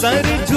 Sir झू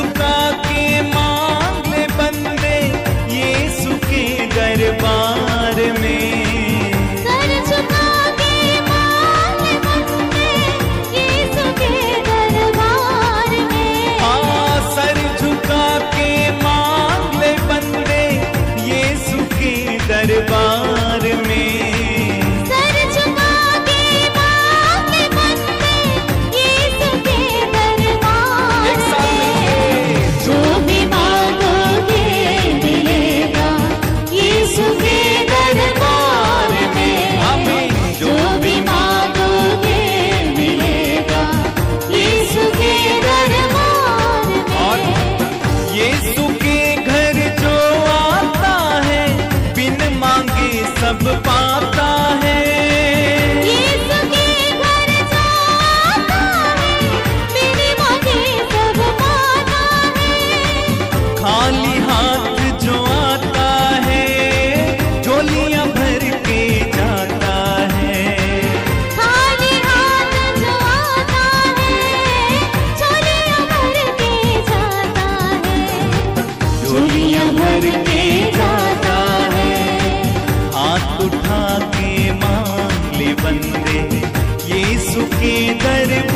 दर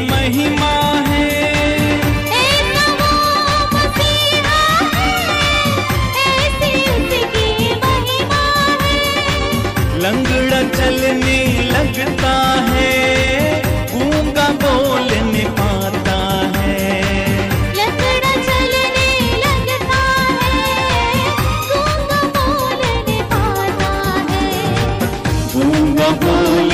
महिमा है। लंगड़ा चलने लगता है। गूँगा बोलने पाता है। लंगड़ा चलने लगता है। गूँगा बोलने पाता है। गूँगा बोलने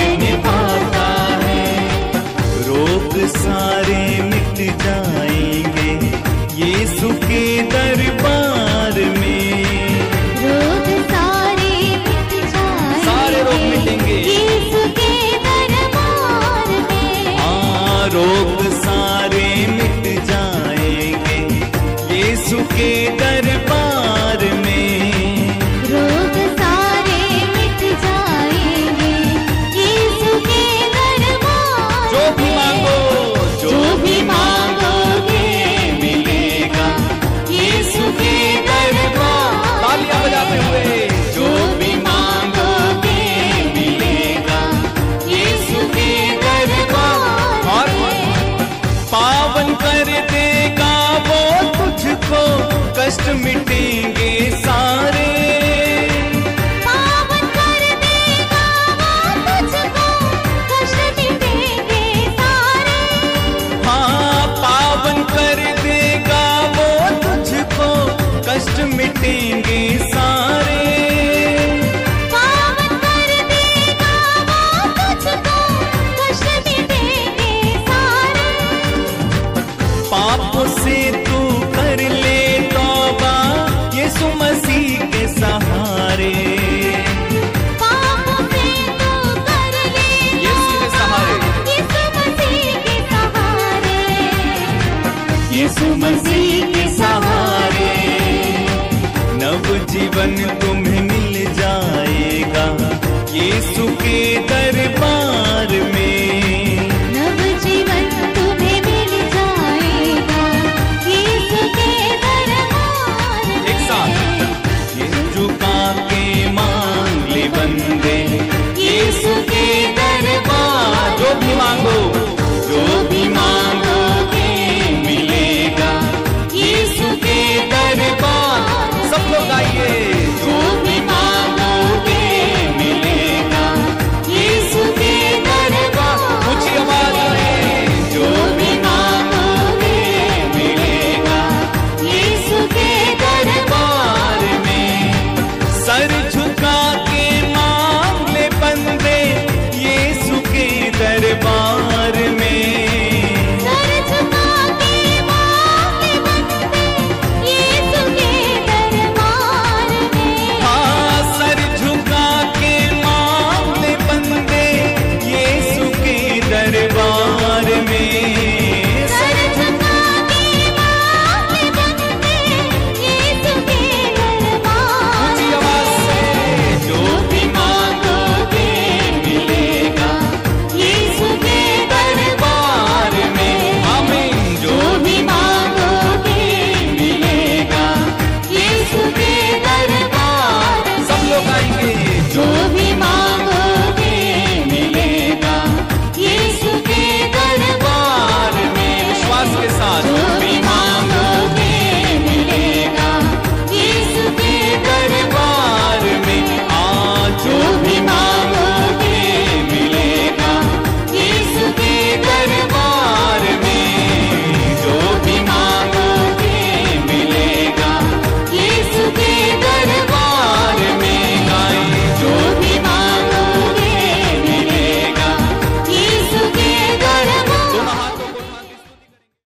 झुके दर पर first meeting यीशु मसीह के सहारे नव जीवन तुम्हें मिल जाएगा। यीशु के दरबार में। नव जीवन तुम्हें मिल जाएगा। यीशु के दरबार में। के दरबार भी मांगो